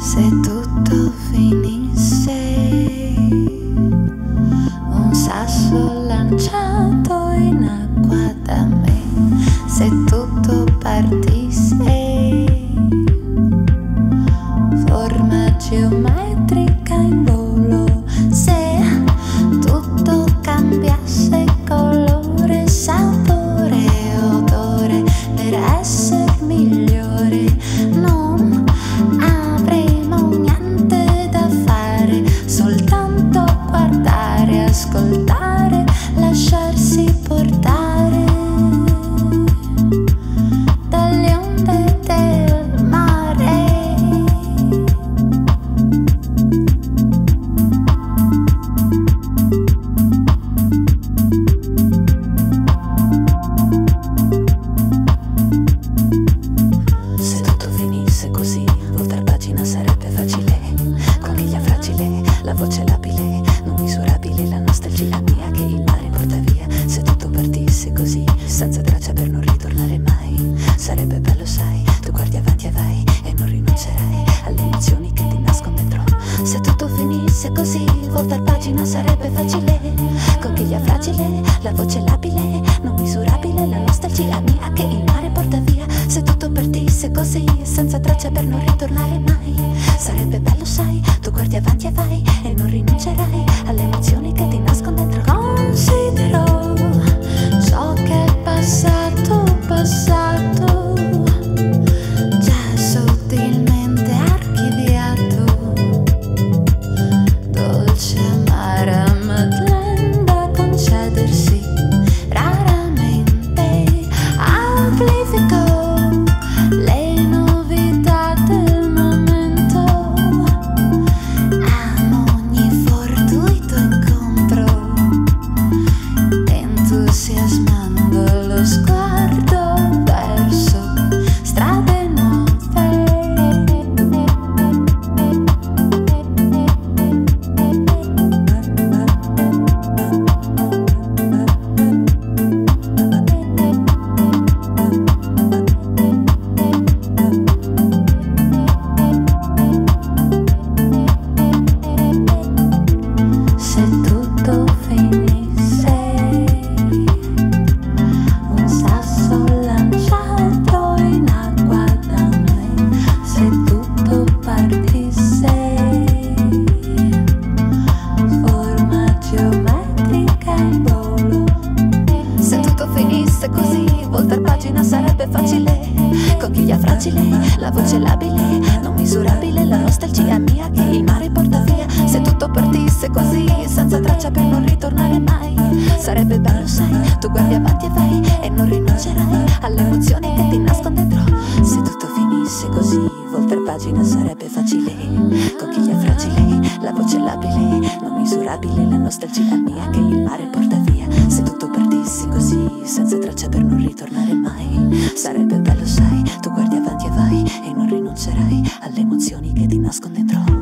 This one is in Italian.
se tutto finisse. Un sasso lanciato in acqua da me se tutto partisse. Formaggio mai finisse così, voltar pagina sarebbe facile. Conchiglia fragile, la voce labile, non misurabile, la nostalgia mia che il mare porta via. Se tutto partisse così, senza traccia per non ritornare mai, sarebbe bello, sai. Tu guardi avanti e vai e non rinuncerai la voce labile, non misurabile, la nostalgia mia che il mare porta via. Se tutto partisse così, senza traccia per non ritornare mai, sarebbe bello, sai. Tu guardi avanti e vai e non rinuncerai alle emozioni che ti nascono dentro. Se tutto finisse così, voltar pagina sarebbe facile. Conchiglia fragile, la voce labile, non misurabile, la nostalgia mia che il mare porta via. Se tutto partisse così, senza traccia per non ritornare mai, sarebbe bello, sai. Tu guardi avanti e non rinuncerai alle emozioni che ti nascono dentro.